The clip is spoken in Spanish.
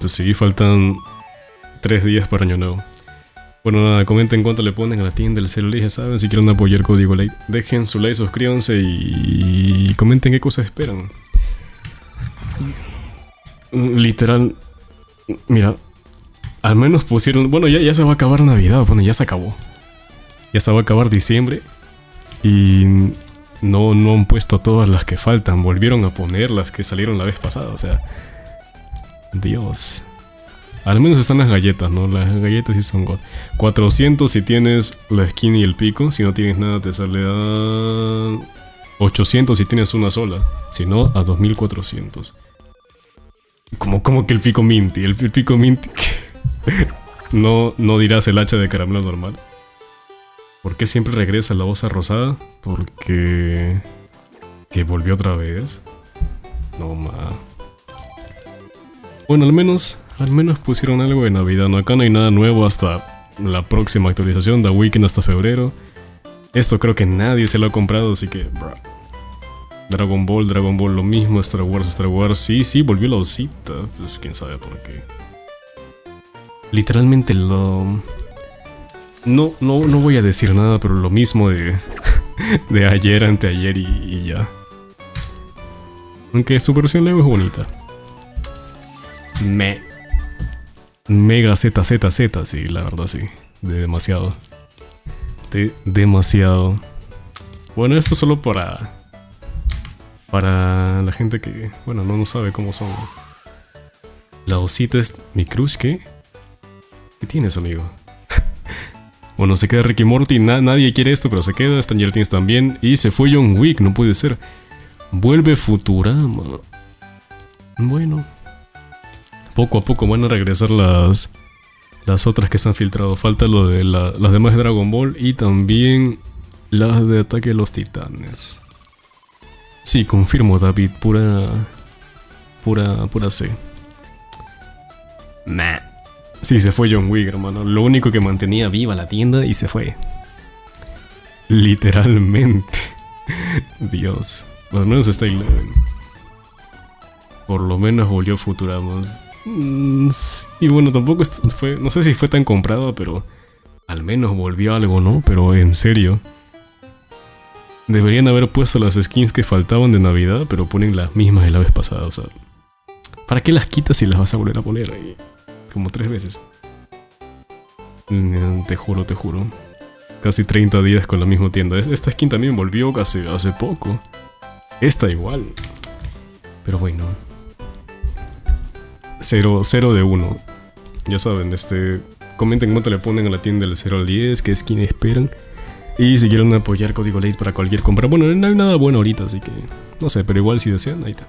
Pues sí, faltan tres días para Año Nuevo. Bueno, nada, comenten cuánto le ponen a la tienda del celular, ya saben, si quieren apoyar Código Light. Dejen su like, suscríbanse y comenten qué cosas esperan. Literal, mira, al menos pusieron, bueno, ya, ya se va a acabar Navidad, bueno, ya se acabó. Ya se va a acabar diciembre y no, no han puesto todas las que faltan, volvieron a poner las que salieron la vez pasada, o sea, Dios. Al menos están las galletas, ¿no? Las galletas sí son God. 400 si tienes la skin y el pico. Si no tienes nada te sale a... 800 si tienes una sola. Si no, a 2400. Como, como que el pico minty. El, pico minty... no, no dirás el hacha de caramelo normal. ¿Por qué siempre regresa la voz rosada? Porque... Que volvió otra vez. No, ma. Bueno, al menos al menos pusieron algo de Navidad, ¿no? Acá no hay nada nuevo hasta la próxima actualización, The Weekend hasta febrero. Esto creo que nadie se lo ha comprado, así que. Dragon Ball, Dragon Ball lo mismo, Star Wars, Star Wars, sí, sí, volvió la osita, pues quién sabe por qué. Literalmente lo... No, no, no voy a decir nada, pero lo mismo de, de ayer, anteayer y, y ya. Aunque su versión Lego es bonita. Me Mega ZZZ, sí, la verdad sí. De demasiado. De demasiado. Bueno, esto solo para... Para la gente que, bueno, no, no sabe cómo son. La osita es mi cruz, ¿qué? ¿Qué tienes, amigo? bueno, se queda Ricky Morty, nadie quiere esto, pero se queda. Stranger Things también. Y se fue John Wick, no puede ser. Vuelve Futurama. Bueno, poco a poco van a regresar las, las otras que se han filtrado. Falta lo de las demás de Dragon Ball y también las de Ataque a los Titanes. Sí, confirmo David, pura... Pura... pura C. Nah. Sí, se fue John Wick, hermano. Lo único que mantenía viva la tienda y se fue. Literalmente. Dios. Por lo menos está Eleven. Por lo menos volvió Futurama. Mm, y bueno, tampoco fue, no sé si fue tan comprado, pero al menos volvió algo, ¿no? Pero en serio. Deberían haber puesto las skins que faltaban de Navidad, pero ponen las mismas de la vez pasada, o sea. ¿Para qué las quitas si las vas a volver a poner ahí? Como tres veces. Mm, te juro, te juro. Casi 30 días con la misma tienda. Esta skin también volvió hace, hace poco. Esta igual. Pero bueno. 0, 0 de 1. Ya saben, este. Comenten cuánto le ponen a la tienda del 0 al 10, qué skin esperan. Y si quieren apoyar Código Late para cualquier compra. Bueno, no hay nada bueno ahorita, así que. No sé, pero igual si desean, ahí está.